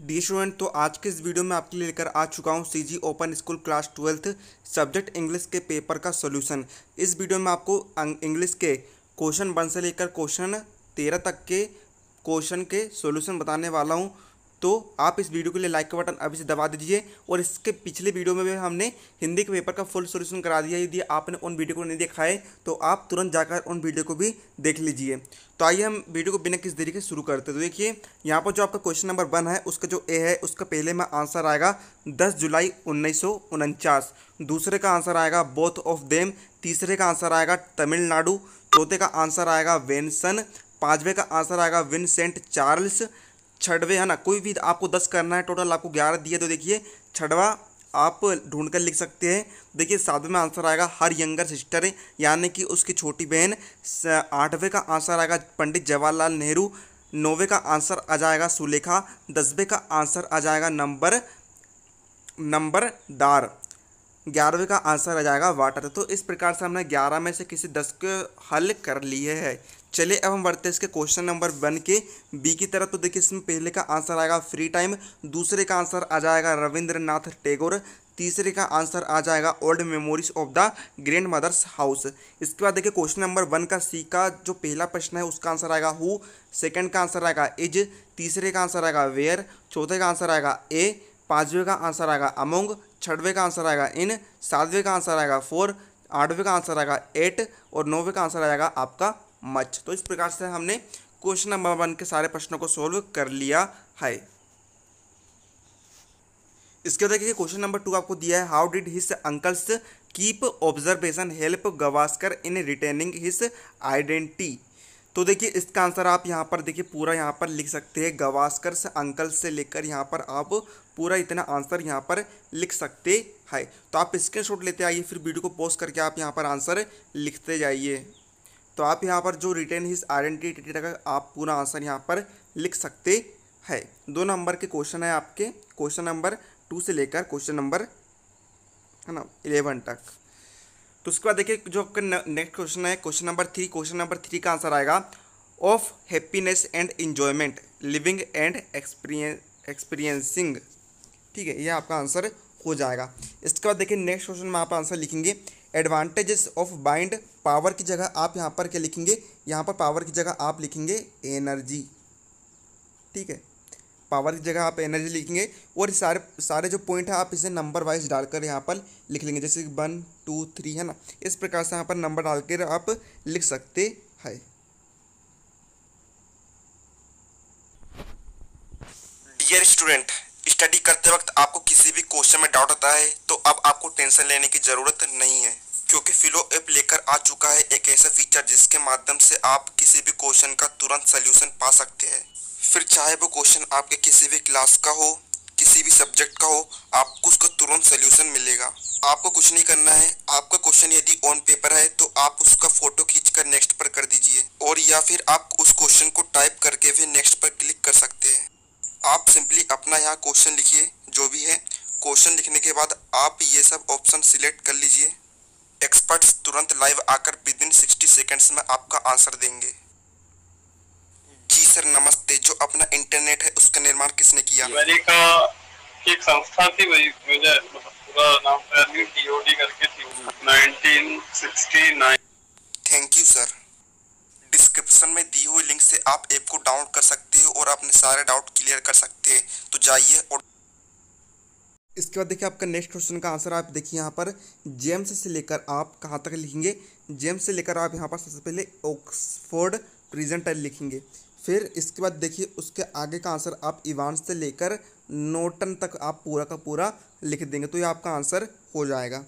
Dear student तो आज के इस वीडियो में आपके लिए लेकर आ चुका हूँ C G open school class twelfth subject English के पेपर का सोल्यूशन इस वीडियो में आपको इंग्लिश के क्वेश्चन वन से लेकर क्वेश्चन तेरह तक के क्वेश्चन के सोल्यूशन बताने वाला हूँ। तो आप इस वीडियो के लिए लाइक का बटन अभी से दबा दीजिए और इसके पिछले वीडियो में भी हमने हिंदी के पेपर का फुल सोल्यूशन करा दिया। यदि आपने उन वीडियो को नहीं देखा है तो आप तुरंत जाकर उन वीडियो को भी देख लीजिए। तो आइए हम वीडियो को बिना किस तरीके शुरू करते तो देखिए, यहाँ पर जो आपका क्वेश्चन नंबर वन है, उसका जो ए है, उसका पहले में आंसर आएगा दस जुलाई उन्नीस सौ उनचास। दूसरे का आंसर आएगा बोथ ऑफ़ देम तीसरे का आंसर आएगा तमिलनाडु। चौथे का आंसर आएगा वेंसन पाँचवें का आंसर आएगा विंसेंट चार्ल्स। छठवें है ना? कोई भी आपको दस करना है टोटल आपको ग्यारह दिए तो देखिए छठवा आप ढूंढ कर लिख सकते हैं। देखिए, सातवें में आंसर आएगा, हर यंगर सिस्टर यानी कि उसकी छोटी बहन आठवें का आंसर आएगा, पंडित जवाहरलाल नेहरू। नौवे का आंसर आ जाएगा, सुलेखा। दसवें का आंसर आ जाएगा, नंबर नंबर दार। ग्यारहवें का आंसर आ जाएगा, वाटर। तो इस प्रकार से हमने ग्यारह में से किसी दस के हल कर लिए है। चलिए अब हम बढ़ते हैं इसके क्वेश्चन नंबर वन के बी की तरफ़ तो देखिए इसमें पहले का आंसर आएगा फ्री टाइम दूसरे का आंसर आ जाएगा रविंद्रनाथ टैगोर तीसरे का आंसर आ जाएगा old memories of the grandmother's house इसके बाद देखिए क्वेश्चन नंबर वन का सी का जो पहला प्रश्न है उसका आंसर आएगा हु सेकंड का आंसर आएगा इज़ तीसरे का आंसर आएगा वेयर चौथे का आंसर आएगा ए पाँचवें का आंसर आएगा अमोंग छठवें का आंसर आएगा इन सातवें का आंसर आएगा फोर आठवें का आंसर आएगा एट और नौवें का आंसर आएगा आपका मच। तो इस प्रकार से हमने क्वेश्चन नंबर वन के सारे प्रश्नों को सोल्व कर लिया है। इसके बाद देखिए, क्वेश्चन नंबर टू आपको दिया है, how did his uncle's keen observation help Gavaskar in retaining his identity तो देखिए, इसका आंसर आप यहाँ पर देखिए, पूरा यहाँ पर लिख सकते हैं। गवास्कर से अंकल से लेकर यहाँ पर आप पूरा इतना आंसर यहाँ पर लिख सकते हैं। तो आप स्क्रीन शॉट लेते आइए, फिर वीडियो को पोस्ट करके आप यहाँ पर आंसर लिखते जाइए। तो आप यहाँ पर जो रिटेन हिज आइडेंटिटी का आप पूरा आंसर यहाँ पर लिख सकते हैं। दो नंबर के क्वेश्चन है आपके। क्वेश्चन नंबर टू से लेकर क्वेश्चन नंबर है ना इलेवन तक। तो उसके बाद देखिए जो आपका नेक्स्ट क्वेश्चन है question number three question number three का आंसर आएगा। Of happiness and enjoyment living and experience experiencing ठीक है, ये आपका आंसर हो जाएगा। इसके बाद देखिए नेक्स्ट क्वेश्चन में आप आंसर लिखेंगे। एडवांटेजेस ऑफ़ बाइंड पावर की जगह आप यहाँ पर क्या लिखेंगे? यहाँ पर पावर की जगह आप लिखेंगे एनर्जी। ठीक है? पावर की जगह आप एनर्जी लिखेंगे और सारे सारे जो पॉइंट है, आप इसे नंबर वाइज डालकर यहाँ पर लिख लेंगे। जैसे वन, टू, थ्री, है ना? इस प्रकार से यहाँ पर नंबर डालकर आप लिख सकते हैं। डियर स्टूडेंट स्टडी करते वक्त आपको किसी भी क्वेश्चन में डाउट होता है तो अब आपको टेंशन लेने की ज़रूरत नहीं है। क्योंकि फिलो ऐप लेकर आ चुका है एक ऐसा फीचर जिसके माध्यम से आप किसी भी क्वेश्चन का तुरंत सोल्यूशन पा सकते हैं। फिर चाहे वो क्वेश्चन आपके किसी भी क्लास का हो, किसी भी सब्जेक्ट का हो, आपको उसका तुरंत सोल्यूशन मिलेगा। आपको कुछ नहीं करना है। आपका क्वेश्चन यदि ऑन पेपर है तो आप उसका फ़ोटो खींचकर नेक्स्ट पर कर दीजिए। और या फिर आप उस क्वेश्चन को टाइप करके भी नेक्स्ट पर क्लिक कर सकते हैं। आप सिंपली अपना यहाँ क्वेश्चन लिखिए, जो भी है। क्वेश्चन लिखने के बाद आप ये सब ऑप्शन सिलेक्ट कर लीजिए। एक्सपर्ट्स तुरंत लाइव आकर विद इन सिक्सटी सेकेंड्स में आपका आंसर देंगे। जी सर, नमस्ते। जो अपना इंटरनेट है, उसका निर्माण किसने किया? अमेरिका की एक संस्था थी वही नाम टीओडी करके थी। 1969 थैंक यू सर डिस्क्रिप्शन में दी हुई लिंक से आप ऐप को डाउनलोड कर सकते हो और अपने सारे डाउट क्लियर कर सकते हैं। तो जाइए और इसके बाद देखिए आपका नेक्स्ट क्वेश्चन का आंसर आप देखिए यहाँ पर। जेम्स से लेकर आप कहाँ तक लिखेंगे? जेम्स से लेकर आप यहाँ पर सबसे पहले ऑक्सफोर्ड प्रेजेंटर लिखेंगे। फिर इसके बाद देखिए उसके आगे का आंसर आप इवान से लेकर नोटन तक आप पूरा का पूरा लिख देंगे। तो ये आपका आंसर हो जाएगा।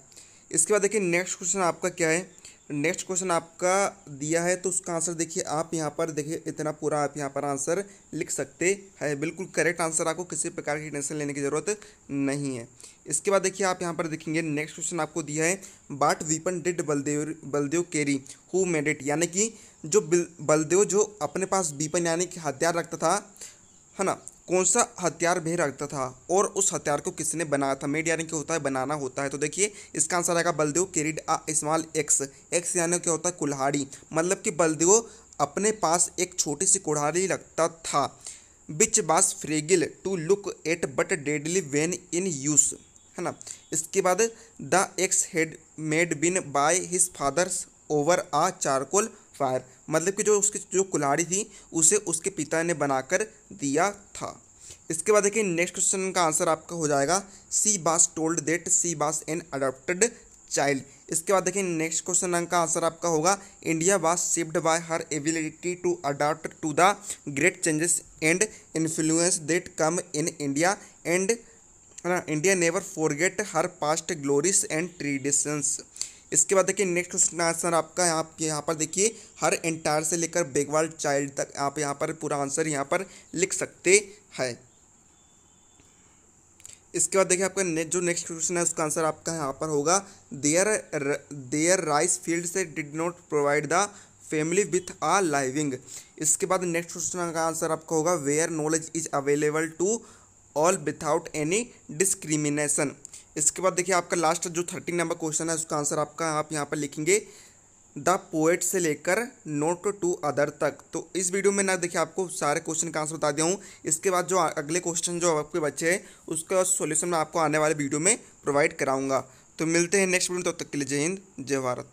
इसके बाद देखिए नेक्स्ट क्वेश्चन आपका क्या है? नेक्स्ट क्वेश्चन आपका दिया है तो उसका आंसर देखिए, आप यहाँ पर देखिए, इतना पूरा आप यहाँ पर आंसर लिख सकते हैं। बिल्कुल करेक्ट आंसर आपको किसी प्रकार की टेंशन लेने की ज़रूरत नहीं है। इसके बाद देखिए, आप यहाँ पर देखेंगे नेक्स्ट क्वेश्चन आपको दिया है what weapon did Baldev Baldev carry who made it यानी कि जो बलदेव जो अपने पास वीपन यानी कि हथियार रखता था है ना? कौन सा हथियार भी रखता था और उस हथियार को किसने बनाया था? मेड यानी क्या होता है, बनाना होता है। तो देखिए, इसका आंसर आएगा, Baldev carried a small axe axe यानी क्या होता है? कुल्हाड़ी। मतलब कि बलदेव अपने पास एक छोटी सी कुल्हाड़ी रखता था। Which was fragile to look at but deadly when in use है ना? इसके बाद the axe head made been by his father's over a charcoal fire. मतलब कि जो उसकी, जो कुल्हाड़ी थी, उसे उसके पिता ने बनाकर दिया था। इसके बाद देखिए नेक्स्ट क्वेश्चन का आंसर आपका हो जाएगा। सी बास टोल्ड देट सी बास एन अडोप्टेड चाइल्ड इसके बाद देखिए नेक्स्ट क्वेश्चन का आंसर आपका होगा। India was shaped by her ability to adapt to the great changes and influence that come in India and India never forget her past glories and traditions इसके बाद देखिए next question answer आपका यहाँ यहाँ पर देखिए हर एंटायर से लेकर बेगवाल चाइल्ड तक आप यहाँ पर पूरा आंसर यहाँ पर लिख सकते हैं। इसके बाद देखिए आपका ने, जो नेक्स्ट क्वेश्चन है उसका आंसर आपका यहाँ पर होगा। देयर देयर राइस फ़ील्ड से did not provide the family with a living इसके बाद नेक्स्ट क्वेश्चन का आंसर आपका होगा। Where knowledge is available to all without any discrimination इसके बाद देखिए आपका लास्ट जो थर्टीन नंबर क्वेश्चन है, उसका आंसर आपका आप यहाँ पर लिखेंगे द पोएट से लेकर नोट टू अदर तक। तो इस वीडियो में ना देखिए आपको सारे क्वेश्चन का आंसर बता दिया हूँ। इसके बाद जो अगले क्वेश्चन जो आपके बच्चे हैं, उसका सोल्यूशन मैं आपको आने वाले वीडियो में प्रोवाइड कराऊँगा। तो मिलते हैं नेक्स्ट वीडियो तब तो तक के लिए जय हिंद, जय भारत।